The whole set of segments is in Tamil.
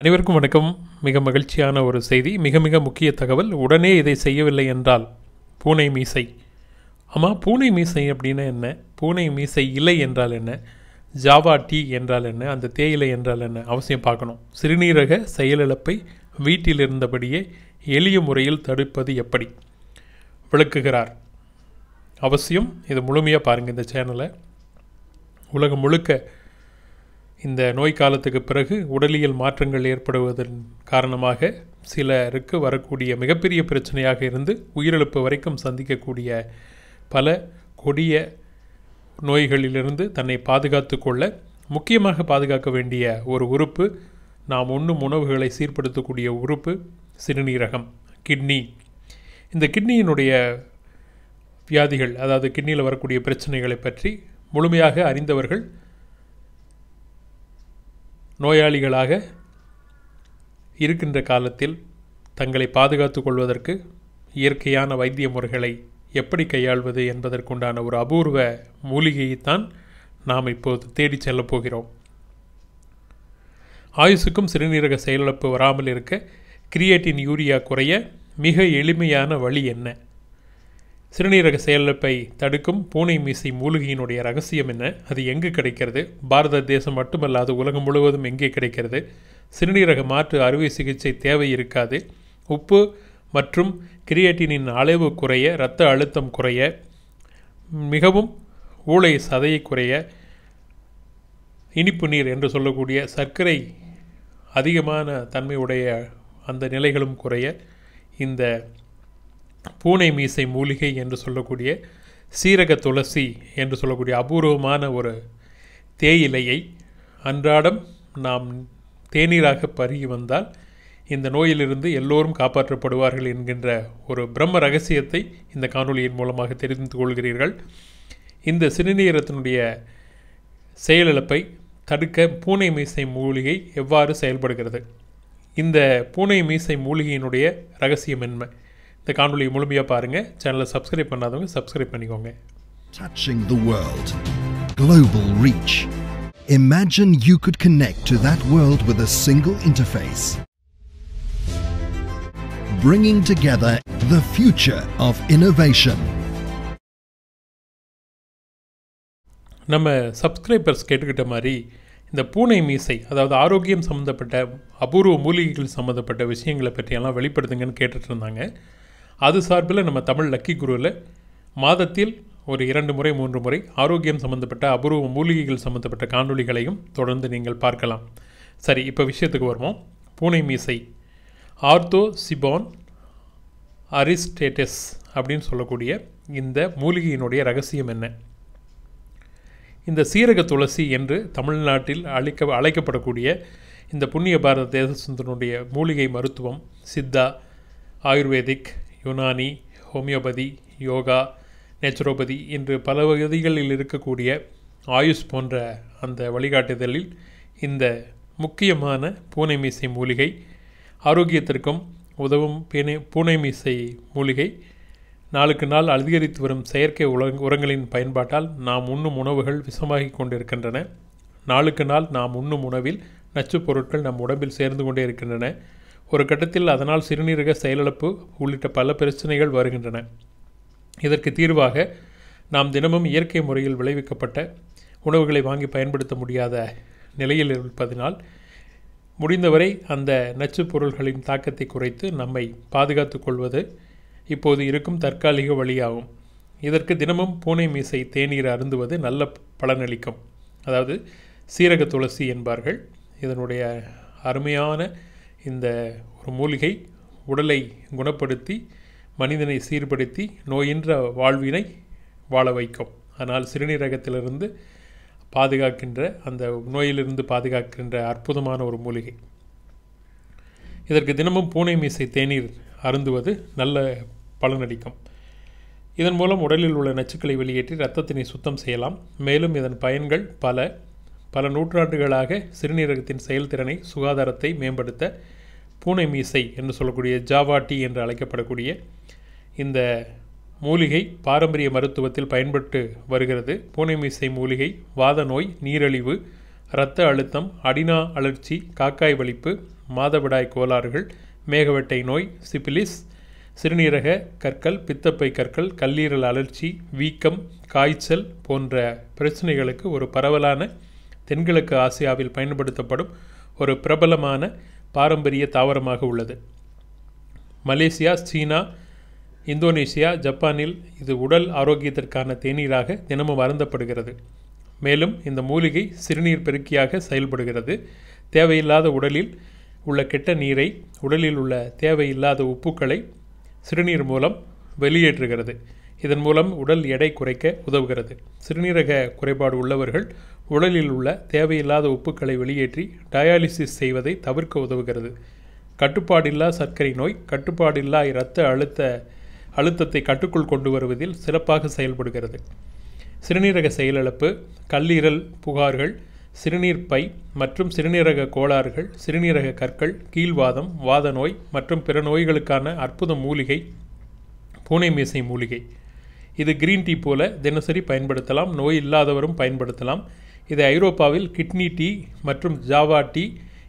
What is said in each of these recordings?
அனைவருக்கும் வணக்கம். மிக மகிழ்ச்சியான ஒரு செய்தி. மிக மிக முக்கிய தகவல் உடனே இதை செய்யவில்லை என்றால் பூனை மீசை. ஆமாம் பூனை மீசை அப்படின்னா என்ன? பூனை மீசை இலை என்றால் என்ன? ஜாவா டீ என்றால் என்ன? அந்த தேயிலை என்றால் என்ன? அவசியம் பார்க்கணும். சிறுநீரக செயலிழப்பை வீட்டில் இருந்தபடியே எளிய முறையில் தடுப்பது எப்படி? விளக்குகிறார். அவசியம் இது முழுமையாக பாருங்கள் இந்த சேனலை. உலகம் முழுக்க இந்த நோய் காலத்துக்கு பிறகு உடலியல் மாற்றங்கள் ஏற்படுவதன் காரணமாக சிலருக்கு வரக்கூடிய மிகப்பெரிய பிரச்சனையாக இருந்து உயிரிழப்பு வரைக்கும் சந்திக்கக்கூடிய பல கொடிய நோய்களிலிருந்து தன்னை பாதுகாத்து கொள்ள முக்கியமாக பாதுகாக்க வேண்டிய ஒரு உறுப்பு நாம் உண்ணும் உணவுகளை சீர்படுத்தக்கூடிய உறுப்பு சிறுநீரகம் கிட்னி. இந்த கிட்னியினுடைய வியாதிகள் அதாவது கிட்னியில் வரக்கூடிய பிரச்சனைகளை பற்றி முழுமையாக அறிந்தவர்கள் நோயாளிகளாக இருக்கின்ற காலத்தில் தங்களை பாதுகாத்து கொள்வதற்கு இயற்கையான வைத்திய முறைகளை எப்படி கையாள்வது என்பதற்குண்டான ஒரு அபூர்வ மூலிகையைத்தான் நாம் இப்போது தேடி செல்லப் போகிறோம். ஆயுசுக்கும் சிறுநீரக செயலிழப்பு வராமல் இருக்க கிரியேட்டின் யூரியா குறைய மிக எளிமையான வழி என்ன? சிறுநீரக செயலிழப்பை தடுக்கும் பூனை மீசை மூலிகையினுடைய ரகசியம் என்ன? அது எங்கு கிடைக்கிறது? பாரத தேசம் மட்டுமல்லாது உலகம் முழுவதும் எங்கே கிடைக்கிறது? சிறுநீரக மாற்று அறுவை சிகிச்சை தேவை இருக்காது. உப்பு மற்றும் கிரியேட்டினின் அளவு குறைய இரத்த அழுத்தம் குறைய மிகவும் ஊளை சதையை குறைய இனிப்பு நீர் என்று சொல்லக்கூடிய சர்க்கரை அதிகமான தன்மையுடைய அந்த நிலைகளும் குறைய இந்த பூனை மீசை மூலிகை என்று சொல்லக்கூடிய சீரக துளசி என்று சொல்லக்கூடிய அபூர்வமான ஒரு தேயிலையை அன்றாடம் நாம் தேநீராக பருகி வந்தால் இந்த நோயிலிருந்து எல்லோரும் காப்பாற்றப்படுவார்கள் என்கின்ற ஒரு பிரம்ம ரகசியத்தை இந்த காணொலியின் மூலமாக தெரிந்து கொள்கிறீர்கள். இந்த சிறுநீரத்தினுடைய செயலிழப்பை தடுக்க பூனை மீசை மூலிகை எவ்வாறு செயல்படுகிறது? இந்த பூனை மீசை மூலிகையினுடைய ரகசியம் என்ன? இந்த காணொலியை முழுமையாக பாருங்கள் சேனலை சப்ஸ்கிரைப் பண்ணாதவங்க சப்ஸ்கிரைப் பண்ணிக்கோங்க Touching the world. Global reach. Imagine you could connect to that world with a single interface. Bringing together the future of innovation. நம்ம சப்ஸ்கிரைபர்ஸ் கேட்டுக்கிட்ட மாதிரி இந்த பூனை மீசை அதாவது ஆரோக்கியம் சம்மந்தப்பட்ட அபூர்வ மூலிகைகள் சம்மந்தப்பட்ட விஷயங்களை பற்றியெல்லாம் வெளிப்படுத்துங்கன்னு கேட்டுட்டு இருந்தாங்க அது சார்பில் நம்ம தமிழ் லக்கி குருவில் மாதத்தில் ஒரு இரண்டு முறை மூன்று முறை ஆரோக்கியம் சம்மந்தப்பட்ட அபூர்வ மூலிகைகள் சம்மந்தப்பட்ட காணொளிகளையும் தொடர்ந்து நீங்கள் பார்க்கலாம். சரி இப்போ விஷயத்துக்கு வருவோம். பூனை மீசை ஆர்த்தோ சிபான் அரிஸ்டேட்டஸ் அப்படின்னு சொல்லக்கூடிய இந்த மூலிகையினுடைய ரகசியம் என்ன? இந்த சீரக துளசி என்று தமிழ்நாட்டில் அழைக்க அழைக்கப்படக்கூடிய இந்த புண்ணிய பாரத தேசத்தினுடைய மூலிகை மருத்துவம் Siddha ayurvedic Unani homeopathy yoga naturopathy என்று பல பகுதிகளில் இருக்கக்கூடிய ஆயுஷ் போன்ற அந்த வழிகாட்டுதலில் இந்த முக்கியமான பூனை மீசை மூலிகை ஆரோக்கியத்திற்கும் உதவும் பேனை பூனை மீசை மூலிகை நாளுக்கு நாள் அதிகரித்து வரும் செயற்கை உலக உரங்களின் பயன்பாட்டால் நாம் உண்ணும் உணவுகள் விஷமாகி கொண்டிருக்கின்றன. நாளுக்கு நாள் நாம் உண்ணும் உணவில் நச்சுப் பொருட்கள் நம் உடம்பில் சேர்ந்து கொண்டே இருக்கின்றன. ஒரு கட்டத்தில் அதனால் சிறுநீரக செயலிழப்பு உள்ளிட்ட பல பிரச்சனைகள் வருகின்றன. இதற்கு தீர்வாக நாம் தினமும் இயற்கை முறையில் விளைவிக்கப்பட்ட உணவுகளை வாங்கி பயன்படுத்த முடியாத நிலையில் இருப்பதனால் முடிந்தவரை அந்த நச்சுப் பொருள்களின் தாக்கத்தை குறைத்து நம்மை பாதுகாத்து கொள்வது இப்போது இருக்கும் தற்காலிக வழியாகும். இதற்கு தினமும் பூனை மீசை தேநீர் அருந்துவது நல்ல பலனளிக்கும். அதாவது சீரக துளசி என்பார்கள். இதனுடைய அருமையான இந்த ஒரு மூலிகை உடலை குணப்படுத்தி மனிதனை சீர்படுத்தி நோயின்ற வாழ்வினை வாழ வைக்கும். ஆனால் சிறுநீரகத்திலிருந்து பாதுகாக்கின்ற அந்த நோயிலிருந்து பாதுகாக்கின்ற அற்புதமான ஒரு மூலிகை. இதற்கு தினமும் பூனை மீசை தேநீர் அருந்துவது நல்ல பலனளிக்கும். இதன் மூலம் உடலில் உள்ள நச்சுக்களை வெளியேற்றி இரத்தத்தினை சுத்தம் செய்யலாம். மேலும் இதன் பயன்கள் பல. பல நூற்றாண்டுகளாக சிறுநீரகத்தின் செயல்திறனை சுகாதாரத்தை மேம்படுத்த பூனை மீசை என்று சொல்லக்கூடிய ஜாவா டீ என்று அழைக்கப்படக்கூடிய இந்த மூலிகை பாரம்பரிய மருத்துவத்தில் பயன்பட்டு வருகிறது. பூனை மீசை மூலிகை வாத நோய் நீரழிவு இரத்த அழுத்தம் அடினா அழற்சி காக்காய் வலிப்பு மாதவிடாய் கோளாறுகள் மேகவெட்டை நோய் சிபிலிஸ் சிறுநீரக கற்கள் பித்தப்பை கற்கள் கல்லீரல் அழற்சி வீக்கம் காய்ச்சல் போன்ற பிரச்சனைகளுக்கு ஒரு பரவலான தென்கிழக்கு ஆசியாவில் பயன்படுத்தப்படும் ஒரு பிரபலமான பாரம்பரிய தாவரமாக உள்ளது. மலேசியா சீனா இந்தோனேசியா ஜப்பானில் இது உடல் ஆரோக்கியத்திற்கான தேநீராக தினமும் அருந்தப்படுகிறது. மேலும் இந்த மூலிகை சிறுநீர் பெருக்கியாக செயல்படுகிறது. தேவையில்லாத உடலில் உள்ள கெட்ட நீரை உடலில் உள்ள தேவையில்லாத உப்புக்களை சிறுநீர் மூலம் வெளியேற்றுகிறது. இதன் மூலம் உடல் எடை குறைக்க உதவுகிறது. சிறுநீரக குறைபாடு உள்ளவர்கள் உடலில் உள்ள தேவையில்லாத உப்புக்களை வெளியேற்றி டயாலிசிஸ் செய்வதை தவிர்க்க உதவுகிறது. கட்டுப்பாடில்லா சர்க்கரை நோய் கட்டுப்பாடில்லா இரத்த அழுத்த அழுத்தத்தை கட்டுக்குள் கொண்டு வருவதில் சிறப்பாக செயல்படுகிறது. சிறுநீரக செயலிழப்பு கல்லீரல் புகார்கள் சிறுநீர் பை மற்றும் சிறுநீரக கோளாறுகள் சிறுநீரக கற்கள் கீழ்வாதம் வாத நோய் மற்றும் பிற நோய்களுக்கான அற்புத மூலிகை பூனை மீசை மூலிகை. இது கிரீன் டீ போல தினசரி பயன்படுத்தலாம் நோய் இல்லாதவரும் பயன்படுத்தலாம். இதை ஐரோப்பாவில் கிட்னி டீ மற்றும் ஜாவா டீ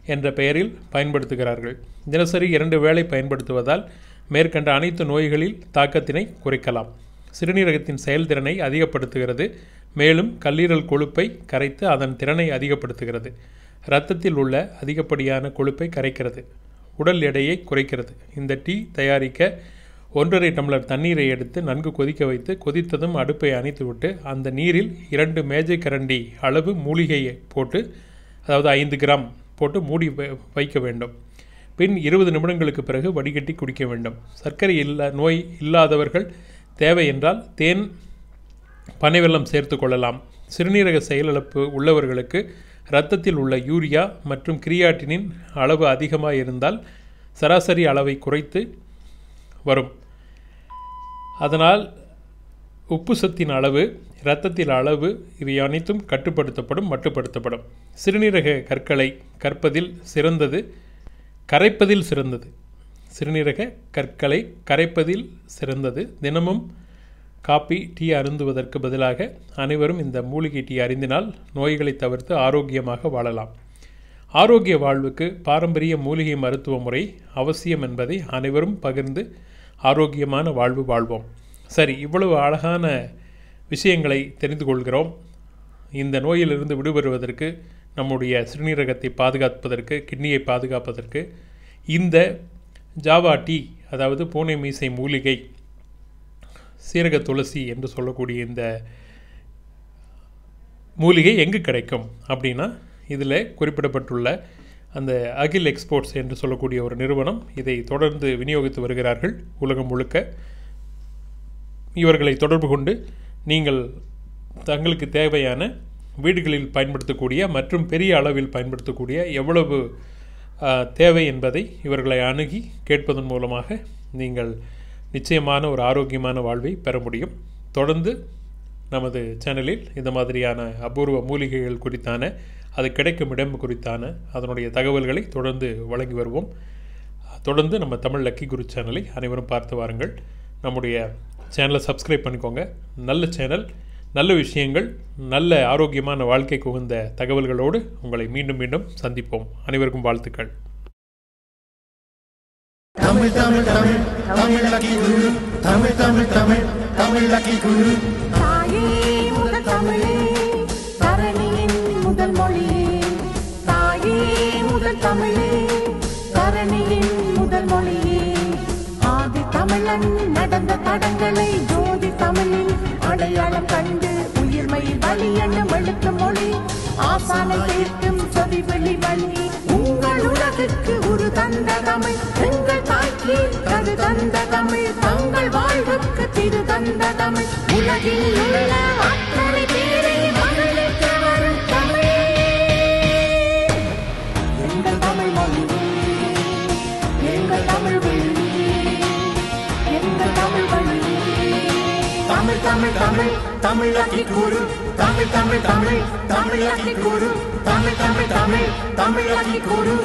என்ற பெயரில் பயன்படுத்துகிறார்கள். தினசரி இரண்டு வேளை பயன்படுத்துவதால் மேற்கண்ட அனைத்து நோய்களில் தாக்கத்தினை குறைக்கலாம். சிறுநீரகத்தின் செயல்திறனை அதிகப்படுத்துகிறது. மேலும் கல்லீரல் கொழுப்பை கரைத்து அதன் திறனை அதிகப்படுத்துகிறது. இரத்தத்தில் உள்ள அதிகப்படியான கொழுப்பை கரைக்கிறது. உடல் எடையை குறைக்கிறது. இந்த டீ தயாரிக்க ஒன்றரை டம்ளர் தண்ணீரை எடுத்து நன்கு கொதிக்க வைத்து கொதித்ததும் அடுப்பை அணைத்துவிட்டு அந்த நீரில் இரண்டு மேஜை கரண்டி அளவு மூலிகையை போட்டு அதாவது ஐந்து கிராம் போட்டு மூடி வைக்க வேண்டும். பின் இருபது நிமிடங்களுக்கு பிறகு வடிகட்டி குடிக்க வேண்டும். சர்க்கரை இல்லா நோய் இல்லாதவர்கள் தேவை என்றால் தேன் பனைவெல்லம் சேர்த்து கொள்ளலாம். சிறுநீரக செயலிழப்பு உள்ளவர்களுக்கு இரத்தத்தில் உள்ள யூரியா மற்றும் கிரியாட்டினின் அளவு அதிகமாக இருந்தால் சராசரி அளவை குறைத்து வரும். அதனால் உப்பு சத்தின் அளவு இரத்தத்தில் அளவு இவை அனைத்தும் கட்டுப்படுத்தப்படும் மட்டுப்படுத்தப்படும். சிறுநீரக கற்களை கற்பதில் சிறந்தது கரைப்பதில் சிறந்தது. சிறுநீரக கற்களை கரைப்பதில் சிறந்தது. தினமும் காப்பி டீ அருந்துவதற்கு பதிலாக அனைவரும் இந்த மூலிகை டீ அறிந்தினால் நோய்களை தவிர்த்து ஆரோக்கியமாக வாழலாம். ஆரோக்கிய வாழ்வுக்கு பாரம்பரிய மூலிகை மருத்துவ முறை அவசியம் என்பதை அனைவரும் பகிர்ந்து ஆரோக்கியமான வாழ்வு வாழ்வோம். சரி இவ்வளவு அழகான விஷயங்களை தெரிந்து கொள்கிறோம். இந்த நோயிலிருந்து விடுபடுவதற்கு நம்முடைய சிறுநீரகத்தை பாதுகாப்பதற்கு கிட்னியை பாதுகாப்பதற்கு இந்த ஜாவா டீ அதாவது பூனை மீசை மூலிகை சீரக துளசி என்று சொல்லக்கூடிய இந்த மூலிகை எங்கு கிடைக்கும் அப்படின்னா இதில் குறிப்பிடப்பட்டுள்ள அந்த அகில் எக்ஸ்போர்ட்ஸ் என்று சொல்லக்கூடிய ஒரு நிறுவனம் இதை தொடர்ந்து விநியோகித்து வருகிறார்கள். உலகம் முழுக்க இவர்களை தொடர்பு கொண்டு நீங்கள் தங்களுக்கு தேவையான வீடுகளில் பயன்படுத்தக்கூடிய மற்றும் பெரிய அளவில் பயன்படுத்தக்கூடிய எவ்வளவு தேவை என்பதை இவர்களை அணுகி கேட்பதன் மூலமாக நீங்கள் நிச்சயமான ஒரு ஆரோக்கியமான வாழ்வை பெற முடியும். தொடர்ந்து நமது சேனலில் இந்த மாதிரியான அபூர்வ மூலிகைகள் குறித்தான அது கிடைக்கும் இடம் குறித்தான அதனுடைய தகவல்களை தொடர்ந்து வழங்கி வருவோம். தொடர்ந்து நம்ம தமிழ் லக்கி குரு சேனலை அனைவரும் பார்த்து வாருங்கள். நம்முடைய சேனலை சப்ஸ்கிரைப் பண்ணிக்கோங்க. நல்ல சேனல் நல்ல விஷயங்கள் நல்ல ஆரோக்கியமான வாழ்க்கைக்கு உகந்த தகவல்களோடு உங்களை மீண்டும் மீண்டும் சந்திப்போம். அனைவருக்கும் வாழ்த்துக்கள். தமிழ் தமிழ் தமிழ் தமிழ் தமிழ் தமிழ் தமிழ் தமிழ் காலம் நடந்த தடங்களை ஜோதி தமிழில் அடையாளம் கண்டு உயிர்மையில் வழி எண்ணம் எழுத்து மொழி. ஆசான கேட்கும் சொதி வெளி வழி. உங்கள் உலகுக்கு ஒரு தந்த தமிழ் எங்கள் தாய்க்கு கரு தந்த தமிழ். தங்கள் வாழ்வுக்கு திரு தந்த தமிழ். உலகில் உள்ள Tamil Tamil Tamil Tamil lucky Guru Tamil Tamil Tamil Tamil lucky Guru Tamil Tamil Tamil Tamil lucky Guru